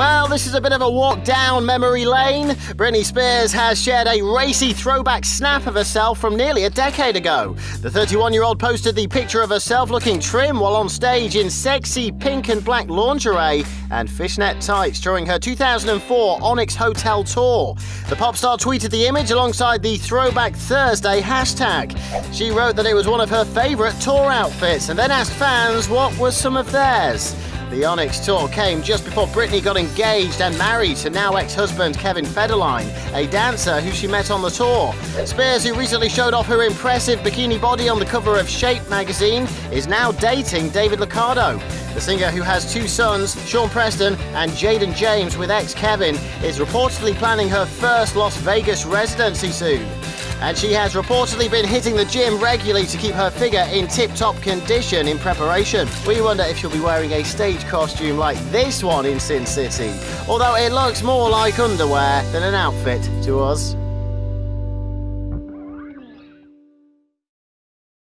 Well, this is a bit of a walk down memory lane. Britney Spears has shared a racy throwback snap of herself from nearly a decade ago. The 31 year old posted the picture of herself looking trim while on stage in sexy pink and black lingerie and fishnet tights during her 2004 Onyx Hotel tour. The pop star tweeted the image alongside the Throwback Thursday hashtag. She wrote that it was one of her favourite tour outfits and then asked fans what was some of theirs. The Onyx tour came just before Britney got engaged and married to now ex husband Kevin Federline, a dancer who she met on the tour. Spears, who recently showed off her impressive bikini body on the cover of Shape magazine, is now dating David Lucado. The singer, who has two sons, Sean Preston and Jayden James, with ex Kevin, is reportedly planning her first Las Vegas residency soon and she has reportedly been hitting the gym regularly to keep her figure in tip top condition in preparation. We wonder if she'll be wearing a stage costume like this one in Sin City, although it looks more like underwear than an outfit to us.